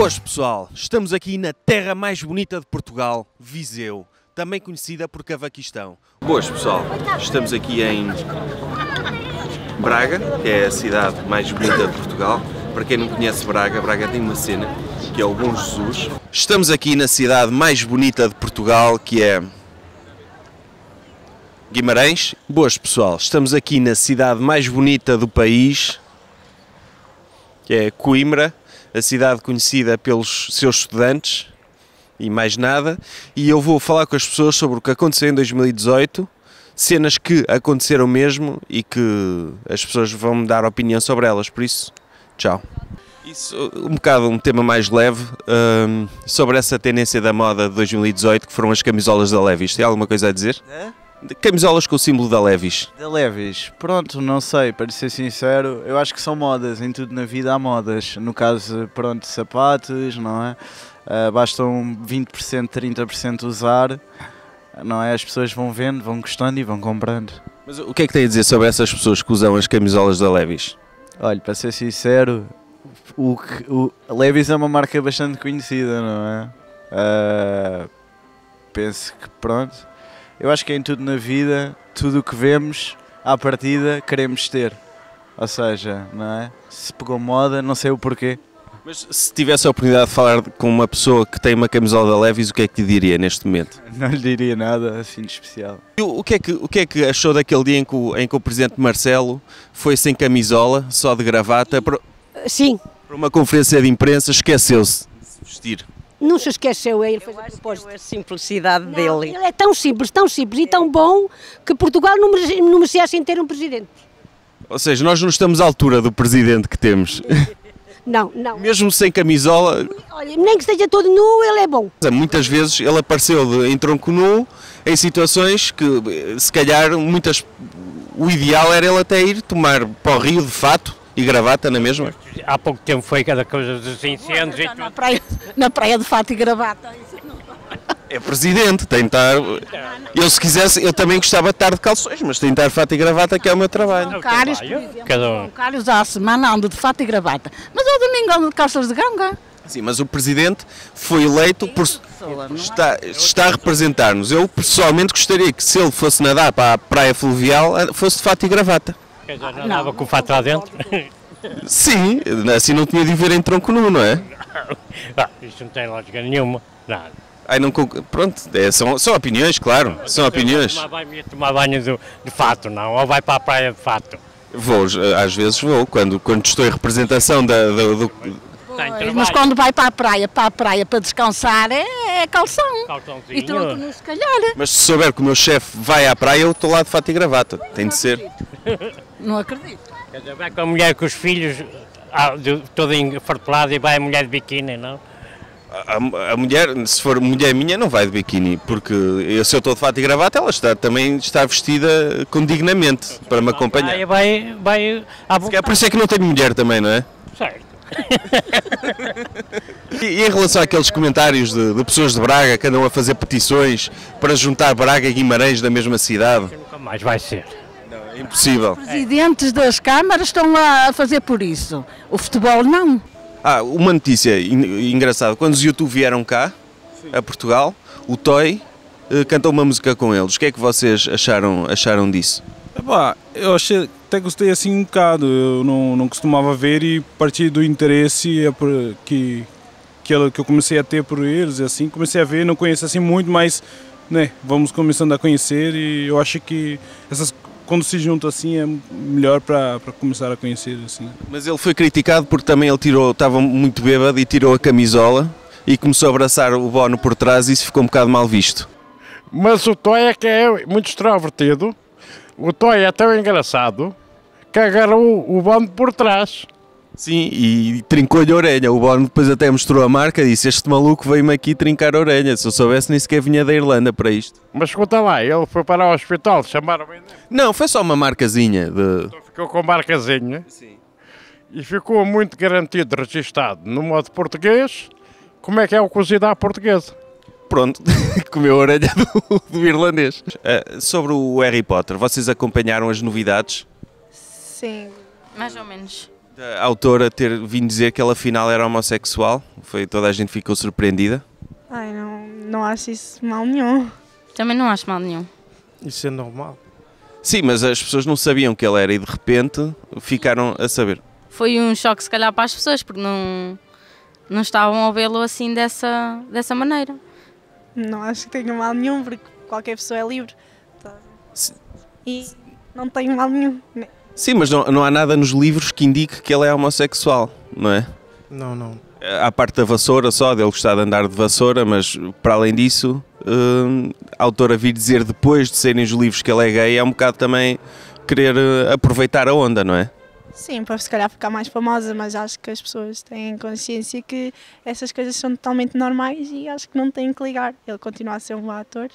Boas pessoal, estamos aqui na terra mais bonita de Portugal, Viseu, também conhecida por Cavaquistão. Boas pessoal, estamos aqui em Braga, que é a cidade mais bonita de Portugal. Para quem não conhece Braga, Braga tem uma cena que é o Bom Jesus. Estamos aqui na cidade mais bonita de Portugal, que é Guimarães. Boas pessoal, estamos aqui na cidade mais bonita do país, que é Coimbra, a cidade conhecida pelos seus estudantes e mais nada. E eu vou falar com as pessoas sobre o que aconteceu em 2018, cenas que aconteceram mesmo e que as pessoas vão me dar opinião sobre elas. Por isso, tchau. Isso, um bocado um tema mais leve hum, sobre essa tendência da moda de 2018 que foram as camisolas da Levis. Tem alguma coisa a dizer? De Camisolas com o símbolo da Levis. Da Levis, pronto, não sei, para ser sincero, eu acho que são modas, em tudo na vida há modas. No caso, pronto, sapatos, não é? Ah, bastam 20%, 30% usar, não é? As pessoas vão vendo, vão gostando e vão comprando. Mas o que é que tem a dizer sobre essas pessoas que usam as camisolas da Levis? Olha, para ser sincero, o, o, a Levis é uma marca bastante conhecida, não é? Ah, penso que pronto. Eu acho que em tudo na vida, tudo o que vemos, à partida, queremos ter. Ou seja, não é? Se pegou moda, não sei o porquê. Mas se tivesse a oportunidade de falar com uma pessoa que tem uma camisola da Levis, o que é que lhe diria neste momento? Não lhe diria nada assim de especial. E O, o que é que, o que é que achou daquele dia em que, o, em que o Presidente Marcelo foi sem camisola, só de gravata, para, Sim, para uma conferência de imprensa, esqueceu-se de se vestir? Não se esqueceu, ele fez a propósito. que é a simplicidade Não, dele. Ele é tão simples, tão simples e tão bom que Portugal não merecia, não merecia assim ter um presidente. Ou seja, nós não estamos à altura do Presidente que temos. Não, não. Mesmo sem camisola, Olha, nem que esteja todo nu, ele é bom. muitas vezes ele apareceu de- em tronco nu em situações que, se calhar, muitas, o ideal era ele até ir tomar para o rio de fato e gravata na mesma. Há pouco tempo foi cada coisa dos incêndios e Na tudo. praia, na praia de fato e gravata. É presidente, tem de estar. Eu, se quisesse, eu também gostava de estar de calções, mas tem de estar de fato e gravata, que é o meu trabalho. o Cários, por exemplo, cada um. São Cários à semana ando de fato e gravata. Mas ao domingo ando de calças de ganga. Sim, mas o presidente foi eleito por. Está, está a representar-nos. Eu pessoalmente gostaria que, se ele fosse nadar para a praia fluvial, fosse de fato e gravata. Quer dizer, não andava com o fato lá dentro. Sim, assim não tinha de vir em tronco nu, não é? Ah, isto não tem lógica nenhuma. Nada. Ai, não, conc- pronto, é, são, são opiniões, claro, são opiniões. Tomar banho, ia tomar banho do- de fato, não. Ou vai para a praia de fato. Vou, às vezes vou, quando, quando estou em representação da, do, do- Pois, mas quando vai para a praia, para a praia para descansar, é, é calção. E tronco nu, se calhar. Mas se souber que o meu chefe vai à praia, eu estou lá de fato e gravata. Tem de ser. Não acredito. Quer dizer, vai com a mulher com os filhos, ah, toda enfartelada e vai a mulher de biquíni, não? A, a mulher, se for mulher minha, não vai de biquíni, porque eu, se eu estou de fato e gravata, ela está, também está vestida com dignamente para me acompanhar. Aí vai, vai à Se calhar Por isso é que não tenho mulher também, não é? Certo. E, e em relação àqueles comentários de, de pessoas de Braga que andam a fazer petições para juntar Braga e Guimarães da mesma cidade, Nunca mais vai ser. É impossível. Presidentes das câmaras estão lá a fazer por isso. O futebol não. Ah, uma notícia en- engraçada. Quando os YouTube vieram cá, a Portugal, o Toy eh, cantou uma música com eles. O que é que vocês acharam, acharam disso? Epá, eu achei, até gostei assim um bocado, eu não, não costumava ver e a partir do interesse é por- que, que, ela- que eu comecei a ter por eles, e assim, comecei a ver, não conheço assim muito, mas né, vamos começando a conhecer e eu acho que essas, quando se juntam assim é melhor para começar a conhecer assim. Mas ele foi criticado porque também ele tirou, estava muito bêbado e tirou a camisola e começou a abraçar o Bono por trás e isso ficou um bocado mal visto. Mas o Toy é que é muito extrovertido. O Toy é tão engraçado que agarrou o bando por trás. Sim, e trincou-lhe a orelha. O Bono depois até mostrou a marca e disse: Este maluco veio-me aqui trincar a orelha. Se eu soubesse, nem sequer vinha da Irlanda para isto. Mas escuta lá, ele foi para o hospital, chamaram ele, Não, foi só uma marcazinha de. então ficou com marcazinha. E ficou muito garantido, registado no modo português, como é que é o cozido à portuguesa. Pronto, comeu a orelha do, do irlandês. Eh, sobre o Harry Potter, vocês acompanharam as novidades Sim, mais ou menos. A autora ter vindo dizer que ela afinal era homossexual, foi toda a gente ficou surpreendida. Ai, não, não acho isso mal nenhum. Também não acho mal nenhum. Isso é normal. Sim, mas as pessoas não sabiam que ele era e de repente ficaram a saber. Foi um choque, se calhar, para as pessoas, porque não, não estavam a vê-lo assim dessa, dessa maneira. Não acho que tenha mal nenhum, porque qualquer pessoa é livre. Sim. E não tem mal nenhum. Sim, mas não, não há nada nos livros que indique que ele é homossexual, não é? Não, não. Há parte da vassoura só, dele gostar de andar de vassoura, mas para além disso, hum, a autora vir dizer depois de serem os livros que ele é gay é um bocado também querer eh, aproveitar a onda, não é? Sim, para se calhar ficar mais famosa, mas acho que as pessoas têm consciência que essas coisas são totalmente normais e acho que não têm que ligar. Ele continua a ser um bom ator,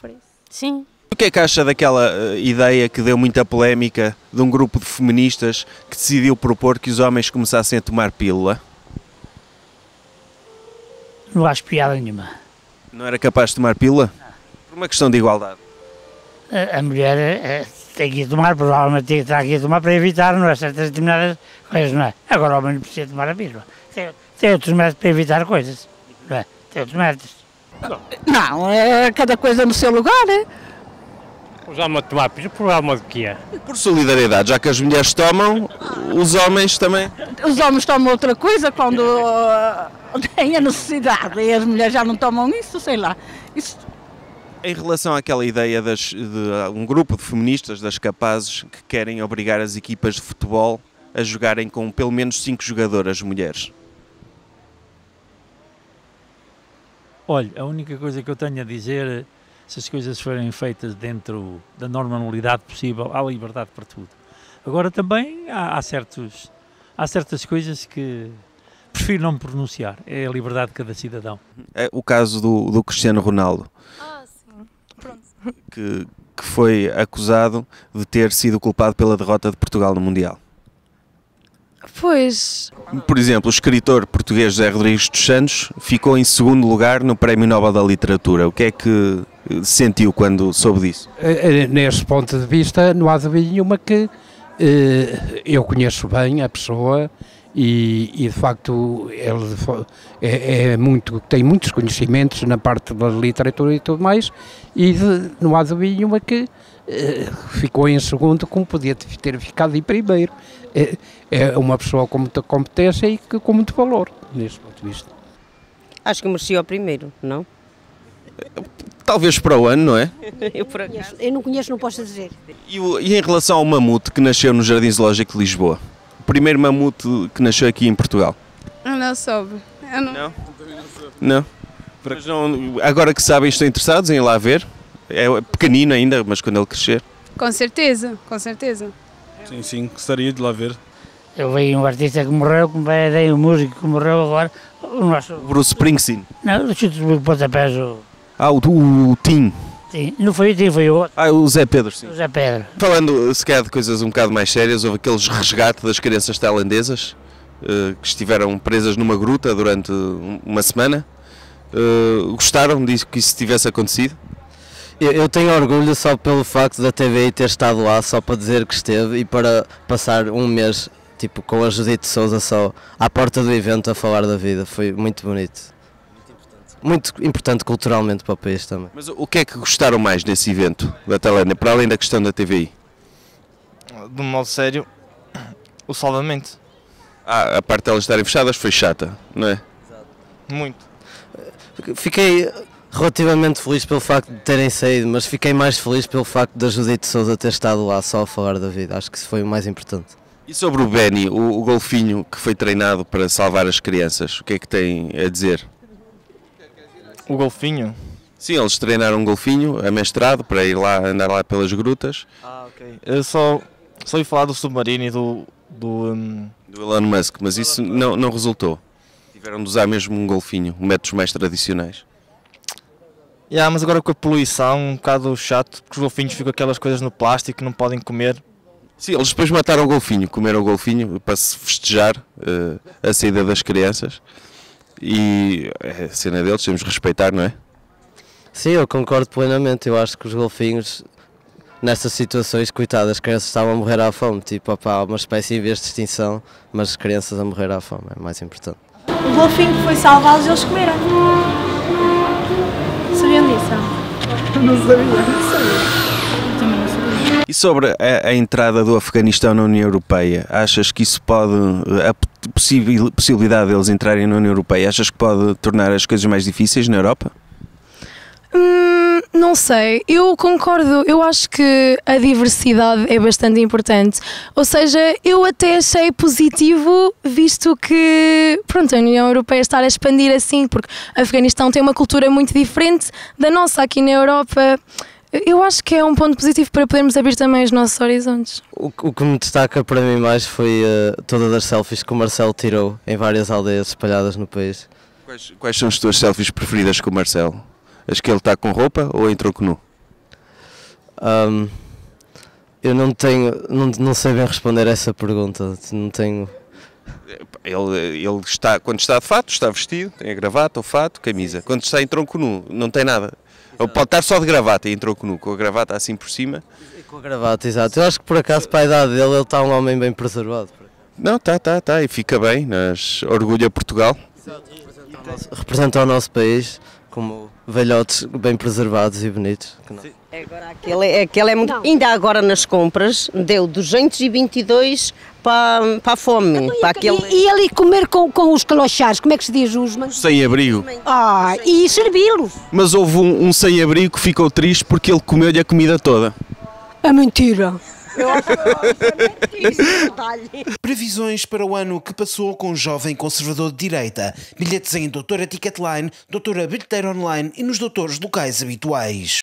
por isso. Sim. O que é que acha daquela eh, ideia que deu muita polémica de um grupo de feministas que decidiu propor que os homens começassem a tomar pílula? Não acho piada nenhuma. Não era capaz de tomar pílula? Por uma questão de igualdade. A, a mulher eh, tem que ir tomar, provavelmente tem que estar aqui a tomar para evitar não é, certas determinadas coisas, não é? Agora o homem não precisa tomar a pílula. Tem, tem outros métodos para evitar coisas, não é? Tem outros métodos. Não, é cada coisa no seu lugar. É? Os homens a tomar por alma de que é? Por solidariedade, já que as mulheres tomam, os homens também. Os homens tomam outra coisa quando uh, têm a necessidade e as mulheres já não tomam isso, sei lá. Isso, Em relação àquela ideia das, de um grupo de feministas das capazes que querem obrigar as equipas de futebol a jogarem com pelo menos cinco jogadoras mulheres. Olha, a única coisa que eu tenho a dizer, se as coisas forem feitas dentro da normalidade possível, há liberdade para tudo. Agora também há, há certos, há certas coisas que prefiro não me pronunciar. É a liberdade de cada cidadão. É o caso do, do Cristiano Ronaldo, Ah, sim. Pronto. que, que foi acusado de ter sido culpado pela derrota de Portugal no Mundial. Pois, Por exemplo, o escritor português José Rodrigues dos Santos ficou em segundo lugar no Prémio Nobel da Literatura. O que é que eh, sentiu quando soube disso? Eh, eh, Nesse ponto de vista, não há dúvida nenhuma que eu conheço bem a pessoa e, e, de facto ele é, é muito, tem muitos conhecimentos na parte da literatura e tudo mais e de- não há dúvida nenhuma que eh, ficou em segundo como podia ter ficado em primeiro. É, é uma pessoa com muita competência e que, com muito valor, nesse ponto de vista. Acho que merecia o primeiro, não? Talvez para o ano, não é? Eu por acaso. Eu não conheço, não posso dizer. E, e em relação ao mamute que nasceu no Jardim Zoológico de Lisboa? O primeiro mamute que nasceu aqui em Portugal? eu não soube. Eu não... Não? Não? Mas não- agora que sabem, estão interessados em ir lá ver? É pequenino ainda, mas quando ele crescer. Com certeza, com certeza. Sim, sim, gostaria de lá ver. Eu vi um artista que morreu, como dei um músico que morreu agora, o nosso... Bruce Springsteen. Não, o chute de pontapés, o... Ah, o, o Tim. Sim, não foi o Tim, foi o outro, Ah, o Zé Pedro, sim. o Zé Pedro. Falando, se calhar, de coisas um bocado mais sérias, houve aqueles resgate das crianças tailandesas eh, que estiveram presas numa gruta durante um- uma semana. Eh, gostaram disso que isso tivesse acontecido? Eu, eu tenho orgulho só pelo facto da TVI ter estado lá só para dizer que esteve e para passar um mês tipo com a Judite Souza só à porta do evento a falar da vida. Foi muito bonito. Muito importante culturalmente para o país também. Mas o que é que gostaram mais nesse evento da Tailândia, para além da questão da TVI? De um modo sério, o salvamento. Ah, a parte de elas estarem fechadas foi chata, não é? Muito. Fiquei relativamente feliz pelo facto de terem saído, mas fiquei mais feliz pelo facto da Judite Souza ter estado lá só a falar da vida. Acho que isso foi o mais importante. E sobre o Benny, o, o golfinho que foi treinado para salvar as crianças, o que é que tem a dizer? O golfinho. Sim, eles treinaram um golfinho amestrado para ir lá, andar lá pelas grutas, Ah, ok. Eu só, só ouvi falar do submarino e do. do hum, do Elon Musk, mas isso não, não resultou. Tiveram de usar mesmo um golfinho, métodos mais tradicionais. Yeah, mas agora com a poluição, um bocado chato, porque os golfinhos ficam aquelas coisas no plástico que não podem comer. Sim, eles depois mataram o golfinho, comeram o golfinho para se festejar eh, a saída das crianças. E é a cena deles, temos de respeitar, não é? Sim, eu concordo plenamente. Eu acho que os golfinhos nessas situações, coitadas, as crianças estavam a morrer à fome. Tipo, opá, uma espécie em vez de extinção, mas as crianças a morrer à fome é mais importante. O golfinho que foi salvá-los, eles comeram. Não sabia, não sabia. E sobre a, a entrada do Afeganistão na União Europeia, achas que isso pode, a possi- possibilidade deles entrarem na União Europeia, achas que pode tornar as coisas mais difíceis na Europa? Hum, não sei, eu concordo. Eu acho que a diversidade é bastante importante. Ou seja, eu até achei positivo, visto que pronto, a União Europeia está a expandir assim, porque o Afeganistão tem uma cultura muito diferente da nossa aqui na Europa. Eu acho que é um ponto positivo para podermos abrir também os nossos horizontes. O, que- o que me destaca para mim mais foi eh, todas as selfies que o Marcelo tirou em várias aldeias espalhadas no país. Quais, quais são as tuas selfies preferidas com o Marcelo? As que ele está com roupa ou em tronco nu? Ahm, eu não tenho, não, não sei bem responder essa pergunta. Não tenho. Ele, ele está, quando está de fato, está vestido, tem a gravata, o fato, camisa. Quando está em tronco nu, não tem nada. Ele pode estar só de gravata e em tronco nu, com a gravata assim por cima. Com a gravata, exato. Eu acho que por acaso, para a idade dele, ele está um homem bem preservado. Não, tá, tá, tá, e fica bem, nas orgulha Portugal. Representa o nosso país como velhotes bem preservados e bonitos. que não- Agora, aquele, aquele é muito. Ainda agora nas compras, deu 222 para, para a fome. para aquele... E, e ele comer com, com os calochares, como é que se diz? Os... Sem abrigo. Ah, e servi-los. Mas houve um, um sem-abrigo que ficou triste porque ele comeu-lhe a comida toda. É mentira. Previsões para o ano que passou com o jovem conservador de direita. Bilhetes em Doutora Ticketline, Doutora Bilheteira Online e nos doutores locais habituais.